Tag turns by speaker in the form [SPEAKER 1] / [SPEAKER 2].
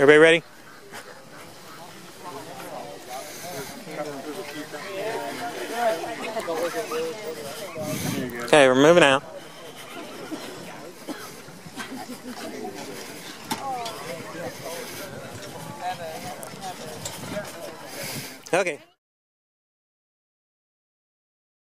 [SPEAKER 1] Everybody ready? Okay, we're moving out. Okay.